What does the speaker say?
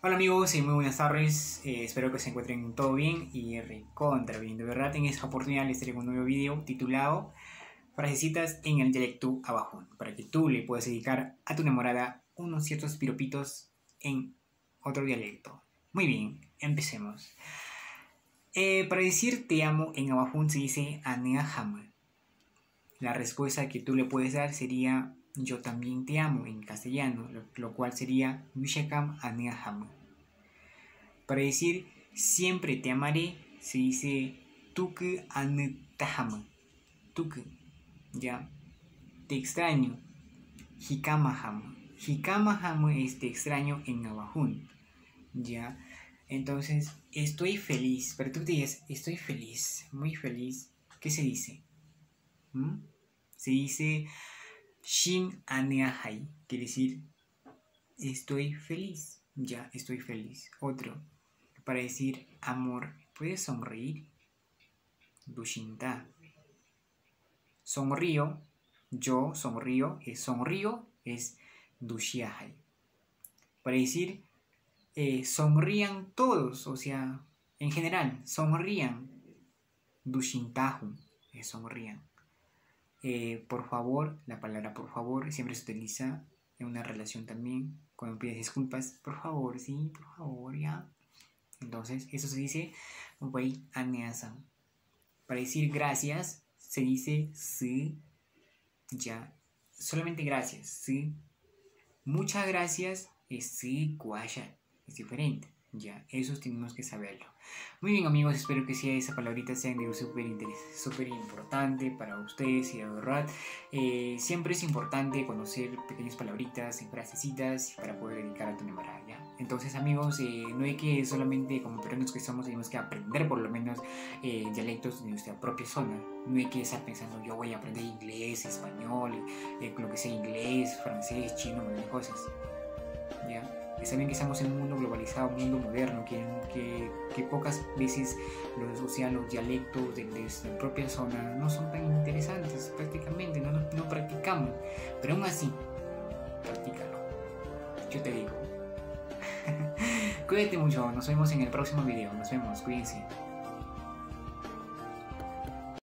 Hola amigos y muy buenas tardes, eh, espero que se encuentren todo bien y recontra bien. De verdad, en esta oportunidad les traigo un nuevo video titulado Frasecitas en el dialecto abajo, para que tú le puedas dedicar a tu enamorada unos ciertos piropitos en otro dialecto. Muy bien, empecemos. Eh, para decir te amo en abajo se dice aneahama. La respuesta que tú le puedes dar sería yo también te amo en castellano, lo, cual sería Wishakam Aneaham. Para decir siempre te amaré, se dice Tuku Anetaham. Tuku, ya. Te extraño. Hikamaham. Hikamaham es te extraño en Navajún. Ya. Entonces, estoy feliz. Pero tú te dices, estoy feliz, muy feliz. ¿Qué se dice? Se dice Shin aneahai, quiere decir estoy feliz, ya estoy feliz. Otro, para decir amor, ¿puedes sonreír? Dushinta. Sonrío, yo sonrío, es sonrío, es dushiahai. Para decir eh, sonrían todos, o sea, en general, sonrían. Dushintahu, es sonrían. Eh, por favor, la palabra por favor siempre se utiliza en una relación también. Cuando pides disculpas, por favor, sí, por favor, ya. Entonces, eso se dice wei aneasan. Para decir gracias, se dice sí, ya. Solamente gracias, sí. Muchas gracias es sí, guaya. Es diferente. Ya, eso tenemos que saberlo. Muy bien amigos, espero que sea esa palabrita sea de súper súper importante para ustedes y de verdad eh, siempre es importante conocer pequeñas palabritas y frasecitas para poder dedicar a tu enamorada, Entonces amigos, eh, no hay que solamente como peruanos que somos tenemos que aprender por lo menos eh, dialectos de nuestra propia zona. No hay que estar pensando yo voy a aprender inglés, español, lo que sea inglés, francés, chino, muchas cosas. ¿Ya? Está bien que estamos en un mundo globalizado, un mundo moderno, que, pocas veces los, o los dialectos de, nuestra propia zona no son tan interesantes prácticamente, no, no, practicamos. Pero aún así, practícalo. Yo te digo. Cuídate mucho, nos vemos en el próximo video. Nos vemos, cuídense.